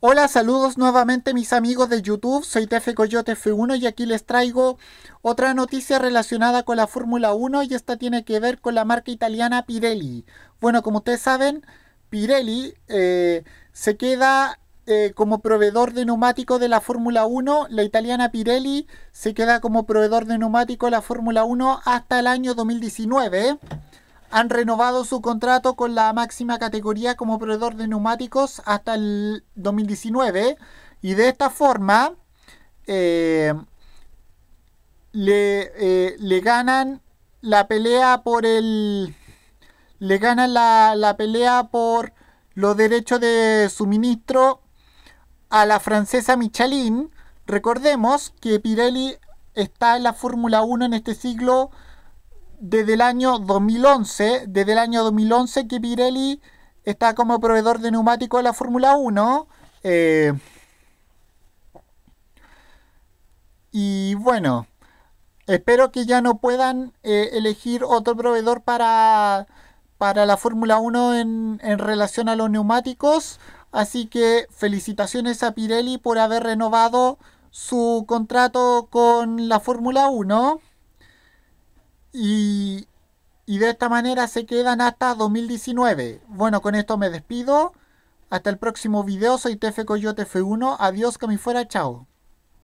Hola, saludos nuevamente mis amigos de YouTube, soy Tefe Coyote F1 y aquí les traigo otra noticia relacionada con la Fórmula 1 y esta tiene que ver con la marca italiana Pirelli. Bueno, como ustedes saben, Pirelli eh, se queda eh, como proveedor de neumáticos de la Fórmula 1, la italiana Pirelli se queda como proveedor de neumáticos de la Fórmula 1 hasta el año 2019 han renovado su contrato con la máxima categoría como proveedor de neumáticos hasta el 2019 y de esta forma eh, le, eh, le, ganan la pelea por el le ganan la, la pelea por los derechos de suministro a la francesa Michelin. Recordemos que Pirelli está en la Fórmula 1 en este siglo desde el año 2011, desde el año 2011 que Pirelli está como proveedor de neumáticos de la Fórmula 1. Eh, y bueno, espero que ya no puedan eh, elegir otro proveedor para, para la Fórmula 1 en, en relación a los neumáticos. Así que felicitaciones a Pirelli por haber renovado su contrato con la Fórmula 1. Y, de esta manera se quedan hasta 2019. Bueno, con esto me despido. Hasta el próximo video. Soy Tefe Coyote F1. Adiós, que me fuera. Chao.